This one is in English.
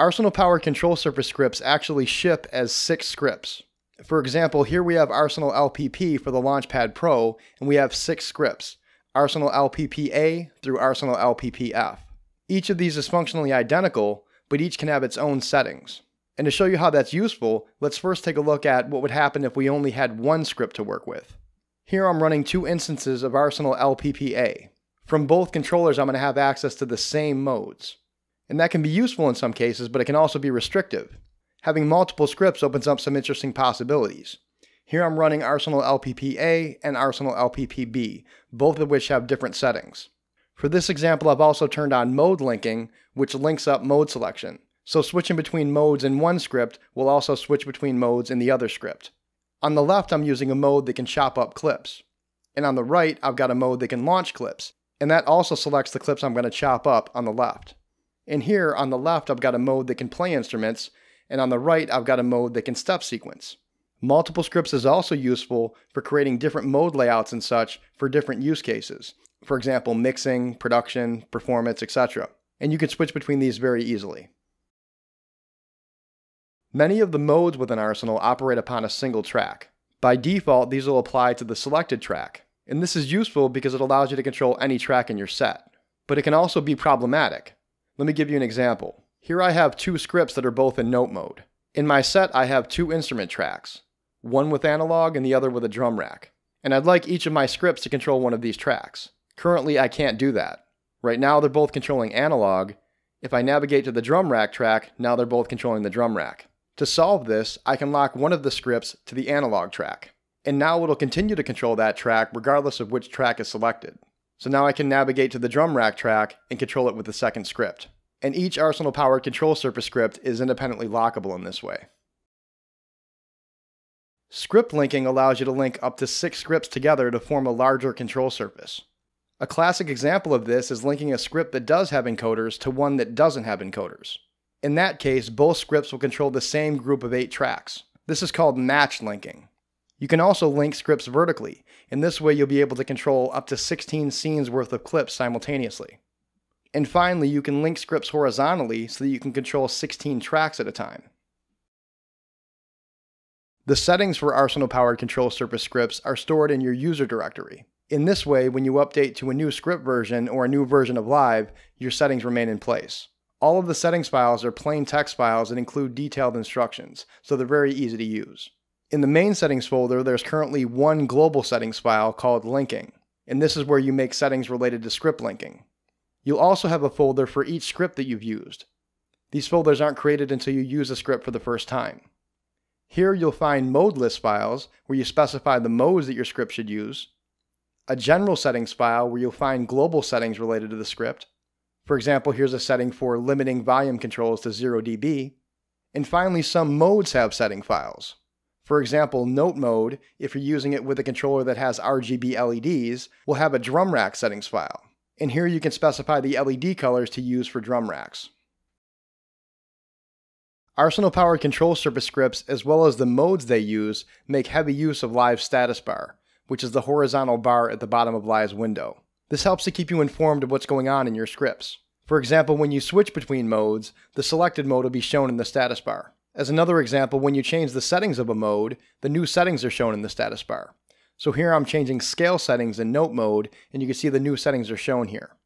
Arsenal Power Control Surface scripts actually ship as six scripts. For example, here we have Arsenal LPP for the Launchpad Pro, and we have six scripts, Arsenal LPPA through Arsenal LPPF. Each of these is functionally identical, but each can have its own settings. And to show you how that's useful, let's first take a look at what would happen if we only had one script to work with. Here I'm running two instances of Arsenal LPPA. From both controllers, I'm going to have access to the same modes. And that can be useful in some cases, but it can also be restrictive. Having multiple scripts opens up some interesting possibilities. Here I'm running Arsenal LPPA and Arsenal LPPB, both of which have different settings. For this example, I've also turned on mode linking, which links up mode selection. So switching between modes in one script will also switch between modes in the other script. On the left, I'm using a mode that can chop up clips. And on the right, I've got a mode that can launch clips. And that also selects the clips I'm going to chop up on the left. And here on the left, I've got a mode that can play instruments, and on the right, I've got a mode that can step sequence. Multiple scripts is also useful for creating different mode layouts and such for different use cases. For example, mixing, production, performance, etc. And you can switch between these very easily. Many of the modes within Arsenal operate upon a single track. By default, these will apply to the selected track, and this is useful because it allows you to control any track in your set. But it can also be problematic. Let me give you an example. Here I have two scripts that are both in note mode. In my set, I have two instrument tracks, one with analog and the other with a drum rack. And I'd like each of my scripts to control one of these tracks. Currently, I can't do that. Right now, they're both controlling analog. If I navigate to the drum rack track, now they're both controlling the drum rack. To solve this, I can lock one of the scripts to the analog track. And now it'll continue to control that track regardless of which track is selected. So now I can navigate to the drum rack track and control it with the second script. And each Arsenal powered control surface script is independently lockable in this way. Script linking allows you to link up to six scripts together to form a larger control surface. A classic example of this is linking a script that does have encoders to one that doesn't have encoders. In that case, both scripts will control the same group of eight tracks. This is called match linking. You can also link scripts vertically. In this way, you'll be able to control up to 16 scenes worth of clips simultaneously. And finally, you can link scripts horizontally so that you can control 16 tracks at a time. The settings for Arsenal powered control surface scripts are stored in your user directory. In this way, when you update to a new script version or a new version of Live, your settings remain in place. All of the settings files are plain text files that include detailed instructions, so they're very easy to use. In the main settings folder, there's currently one global settings file called linking, and this is where you make settings related to script linking. You'll also have a folder for each script that you've used. These folders aren't created until you use a script for the first time. Here you'll find mode list files where you specify the modes that your script should use, a general settings file where you'll find global settings related to the script. For example, here's a setting for limiting volume controls to 0 dB. And finally, some modes have setting files. For example, note mode, if you're using it with a controller that has RGB LEDs, will have a drum rack settings file. And here you can specify the LED colors to use for drum racks. Arsenal powered control surface scripts, as well as the modes they use, make heavy use of Live's status bar, which is the horizontal bar at the bottom of Live's window. This helps to keep you informed of what's going on in your scripts. For example, when you switch between modes, the selected mode will be shown in the status bar. As another example, when you change the settings of a mode, the new settings are shown in the status bar. So here I'm changing scale settings in note mode, and you can see the new settings are shown here.